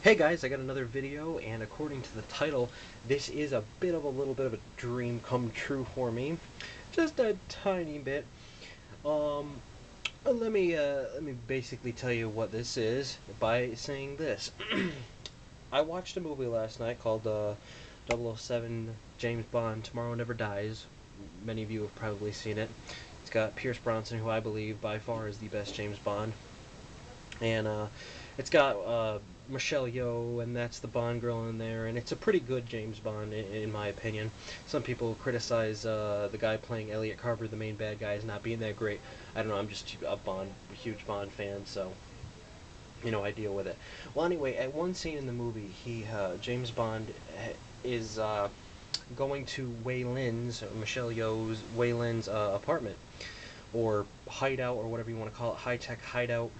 Hey guys, I got another video, and according to the title, this is a bit of a little bit of a dream come true for me, just a tiny bit. Um, let me uh, let me basically tell you what this is by saying this. I watched a movie last night called uh, 007 James Bond Tomorrow Never Dies. Many of you have probably seen it. It's got Pierce Bronson, who I believe by far is the best James Bond, and uh, it's got uh, Michelle Yeoh, and that's the Bond girl in there, and it's a pretty good James Bond, in, in my opinion. Some people criticize uh, the guy playing Elliot Carver, the main bad guy, as not being that great. I don't know, I'm just a Bond, huge Bond fan, so you know, I deal with it. Well, anyway, at one scene in the movie, he uh, James Bond eh, is uh, going to Wai Lin's, Michelle Yeoh's, Wai Lin's uh, apartment, or hideout, or whatever you want to call it, high-tech hideout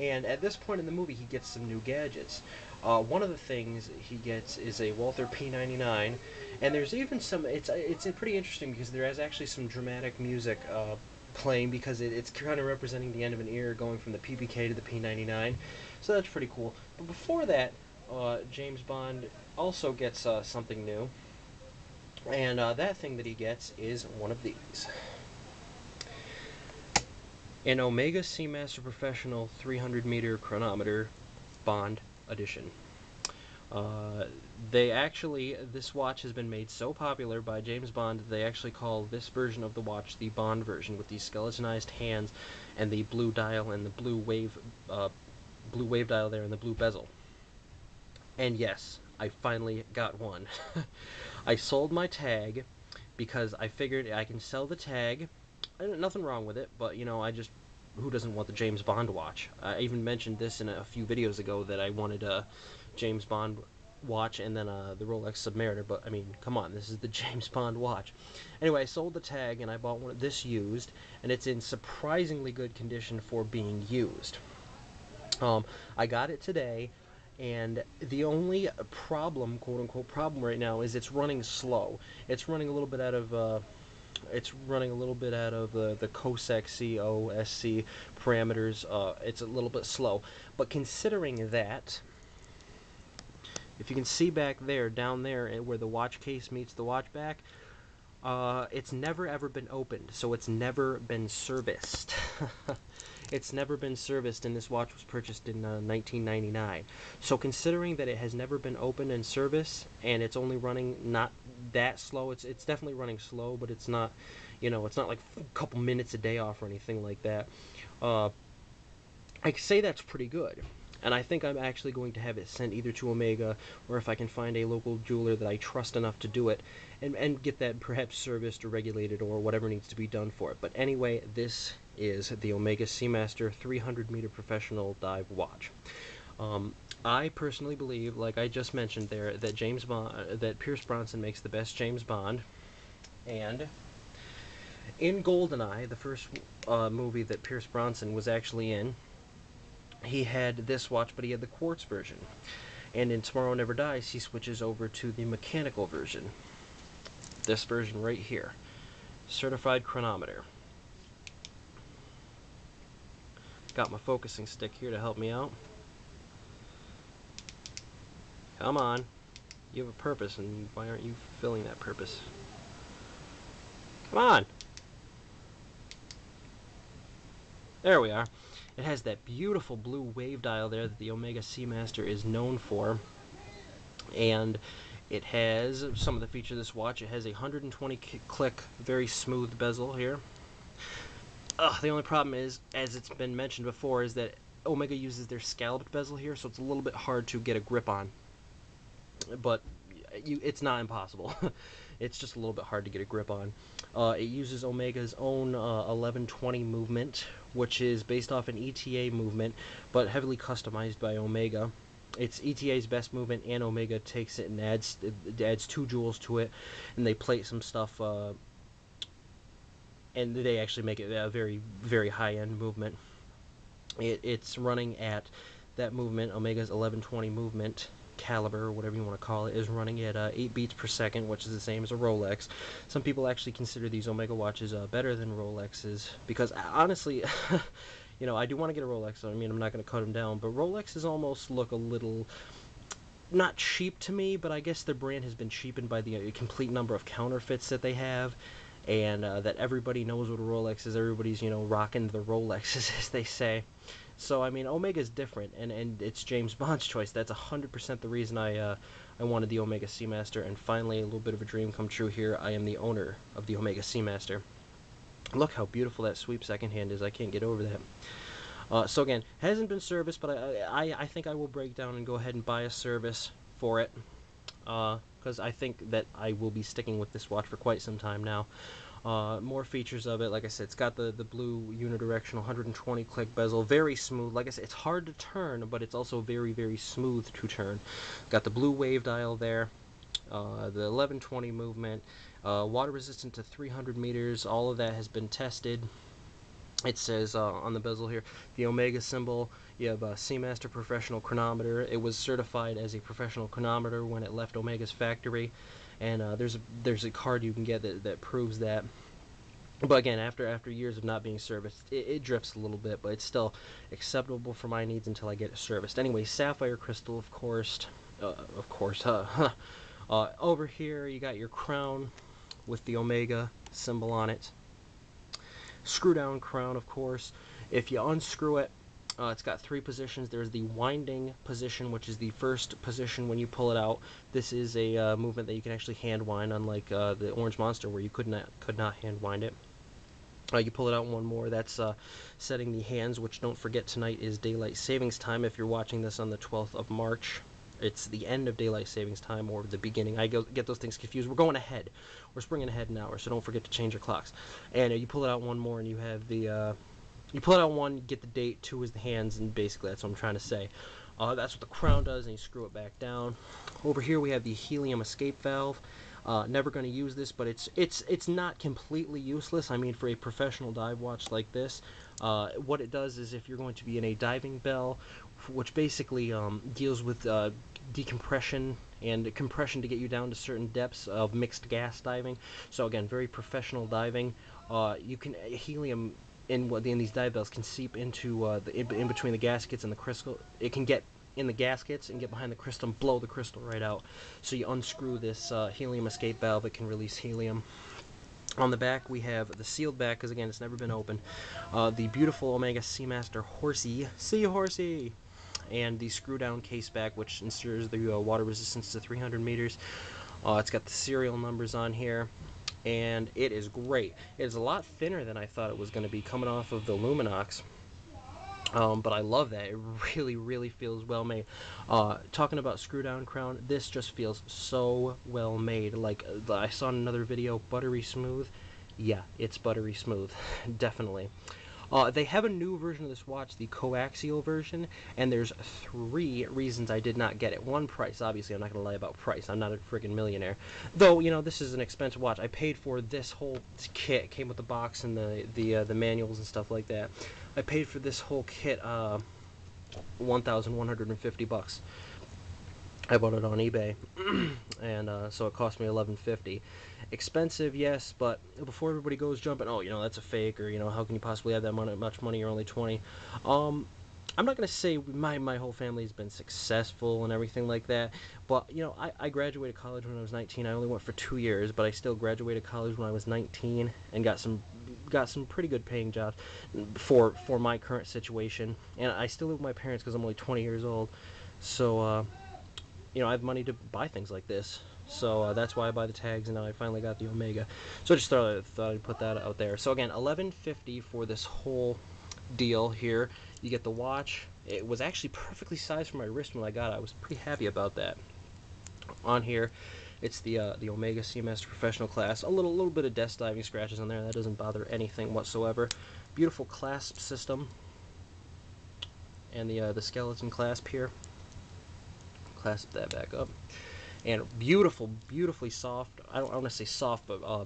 and at this point in the movie, he gets some new gadgets. Uh, one of the things he gets is a Walther P99, and there's even some. It's it's pretty interesting because there is actually some dramatic music uh, playing because it, it's kind of representing the end of an era, going from the PPK to the P99. So that's pretty cool. But before that, uh, James Bond also gets uh, something new, and uh, that thing that he gets is one of these an Omega Seamaster Professional 300 meter chronometer Bond edition. Uh, they actually, this watch has been made so popular by James Bond that they actually call this version of the watch the Bond version with the skeletonized hands and the blue dial and the blue wave, uh, blue wave dial there and the blue bezel. And yes, I finally got one. I sold my tag because I figured I can sell the tag nothing wrong with it, but you know, I just who doesn't want the James Bond watch? I even mentioned this in a few videos ago that I wanted a James Bond watch and then uh, the Rolex Submariner, but I mean, come on, this is the James Bond watch. Anyway, I sold the tag and I bought one of this used, and it's in surprisingly good condition for being used. Um, I got it today, and the only problem, quote unquote, problem right now is it's running slow. It's running a little bit out of uh, it's running a little bit out of the, the COSEC COSC parameters. Uh, it's a little bit slow. But considering that, if you can see back there, down there eh, where the watch case meets the watch back, uh, it's never ever been opened, so it's never been serviced. it's never been serviced, and this watch was purchased in uh, 1999. So considering that it has never been opened and serviced, and it's only running not that slow, it's it's definitely running slow, but it's not, you know, it's not like a couple minutes a day off or anything like that. Uh, I say that's pretty good and I think I'm actually going to have it sent either to Omega or if I can find a local jeweler that I trust enough to do it and, and get that perhaps serviced or regulated or whatever needs to be done for it. But anyway, this is the Omega Seamaster 300 meter professional dive watch. Um, I personally believe, like I just mentioned there, that James Bond, that Pierce Bronson makes the best James Bond, and in Goldeneye, the first uh, movie that Pierce Bronson was actually in, he had this watch, but he had the quartz version. And in Tomorrow Never Dies, he switches over to the mechanical version. This version right here. Certified chronometer. Got my focusing stick here to help me out. Come on. You have a purpose, and why aren't you fulfilling that purpose? Come on! There we are. It has that beautiful blue wave dial there that the Omega Seamaster is known for. And it has some of the features of this watch. It has a 120 click, very smooth bezel here. Ugh, the only problem is, as it's been mentioned before, is that Omega uses their scalloped bezel here, so it's a little bit hard to get a grip on. But you, it's not impossible. it's just a little bit hard to get a grip on. Uh, it uses Omega's own uh, 1120 movement, which is based off an ETA movement, but heavily customized by Omega. It's ETA's best movement, and Omega takes it and adds it adds two jewels to it, and they plate some stuff. Uh, and they actually make it a very very high end movement. It, it's running at that movement, Omega's 1120 movement, caliber, or whatever you want to call it, is running at uh, 8 beats per second, which is the same as a Rolex. Some people actually consider these Omega watches uh, better than Rolexes because uh, honestly, you know, I do want to get a Rolex. I mean, I'm not going to cut them down, but Rolexes almost look a little not cheap to me, but I guess their brand has been cheapened by the uh, complete number of counterfeits that they have, and uh, that everybody knows what a Rolex is. Everybody's you know rocking the Rolexes, as they say. So I mean, Omega is different, and and it's James Bond's choice. That's hundred percent the reason I uh, I wanted the Omega Seamaster. And finally, a little bit of a dream come true here. I am the owner of the Omega Seamaster. Look how beautiful that sweep second hand is. I can't get over that. Uh, so again, hasn't been serviced, but I, I, I think I will break down and go ahead and buy a service for it because I think that I will be sticking with this watch for quite some time now. Uh, more features of it, like I said, it's got the, the blue unidirectional 120 click bezel, very smooth. Like I said, it's hard to turn, but it's also very, very smooth to turn. Got the blue wave dial there, uh, the 1120 movement, uh, water resistant to 300 meters. All of that has been tested it says uh, on the bezel here the omega symbol you have a seamaster professional chronometer. It was certified as a professional chronometer when it left omega's factory. And uh, there's a there's a card you can get that, that proves that. But again after after years of not being serviced it, it drifts a little bit but it's still acceptable for my needs until i get it serviced. Anyway sapphire crystal of course uh, of course uh, uh, over here you got your crown with the omega symbol on it screw down crown of course. If you unscrew it uh, it's got three positions. There's the winding position which is the first position when you pull it out. This is a uh, movement that you can actually hand wind unlike uh, the orange monster where you could not could not hand wind it. Uh, you pull it out one more. That's uh, setting the hands which don't forget tonight is daylight savings time if you're watching this on the 12th of March it's the end of daylight savings time or the beginning. I go, get those things confused. We're going ahead. We're springing ahead an hour, so don't forget to change your clocks. And uh, you pull it out one more, and you have the uh, you pull it out one, get the date. Two is the hands, and basically that's what I'm trying to say. Uh, that's what the crown does, and you screw it back down. Over here we have the helium escape valve. Uh, never going to use this, but it's it's it's not completely useless. I mean, for a professional dive watch like this, uh, what it does is if you're going to be in a diving bell, which basically um, deals with uh, decompression and compression to get you down to certain depths of mixed gas diving. So again, very professional diving. Uh, you can helium in what in these dive bells can seep into uh, the in, in, between the gaskets and the crystal. It can get in the gaskets and get behind the crystal and blow the crystal right out. So you unscrew this uh, helium escape valve. It can release helium. On the back we have the sealed back because again it's never been opened. Uh, the beautiful Omega Seamaster Horsey. You, Horsey and the screw down case back which ensures the uh, water resistance to 300 meters. Uh, it's got the serial numbers on here and it is great. It is a lot thinner than I thought it was going to be coming off of the Luminox. Um, but I love that. It really, really feels well made. Uh, talking about screw down crown, this just feels so well made. Like uh, I saw in another video, buttery smooth. Yeah, it's buttery smooth, definitely. Uh, they have a new version of this watch, the coaxial version, and there's three reasons I did not get it. One, price. Obviously, I'm not going to lie about price. I'm not a freaking millionaire. Though, you know, this is an expensive watch. I paid for this whole kit. It came with the box and the the uh, the manuals and stuff like that. I paid for this whole kit uh, 1,150 bucks. I bought it on eBay, and uh, so it cost me 11.50 expensive, yes, but before everybody goes jumping, oh, you know, that's a fake, or, you know, how can you possibly have that much money, you're only 20. Um, I'm not going to say my, my whole family has been successful and everything like that, but, you know, I, I graduated college when I was 19. I only went for two years, but I still graduated college when I was 19 and got some got some pretty good paying jobs for for my current situation. And I still live with my parents because I'm only 20 years old. So, uh, you know, I have money to buy things like this. So uh, that's why I buy the tags, and now I finally got the Omega. So I just thought, thought I'd put that out there. So again, 1150 for this whole deal here. You get the watch. It was actually perfectly sized for my wrist when I got it. I was pretty happy about that. On here, it's the uh, the Omega Seamaster Professional class. A little little bit of desk diving scratches on there. That doesn't bother anything whatsoever. Beautiful clasp system. And the uh, the skeleton clasp here. Clasp that back up and beautiful, beautifully soft. I don't, I want to say soft, but uh,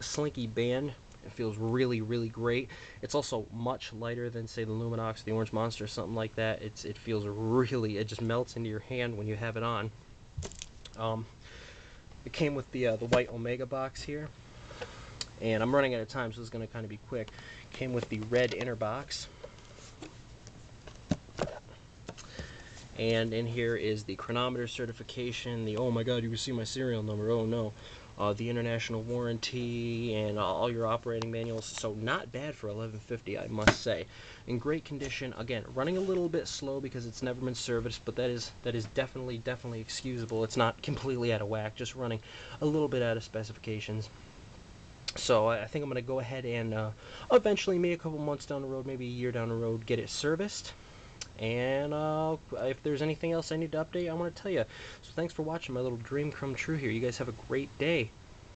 slinky band. It feels really, really great. It's also much lighter than say the Luminox, the Orange Monster, something like that. It's it feels really, it just melts into your hand when you have it on. Um, it came with the uh, the white Omega box here, and I'm running out of time, so it's going to kind of be quick. Came with the red inner box, And in here is the chronometer certification, the oh my god, you can see my serial number, oh no. Uh, the international warranty and all your operating manuals. So not bad for 1150, I must say. In great condition. Again, running a little bit slow because it's never been serviced, but that is that is definitely definitely excusable. It's not completely out of whack, just running a little bit out of specifications. So I think I'm going to go ahead and uh, eventually, maybe a couple months down the road, maybe a year down the road, get it serviced. And uh, if there's anything else I need to update, I want to tell you. So thanks for watching my little dream come true here. You guys have a great day.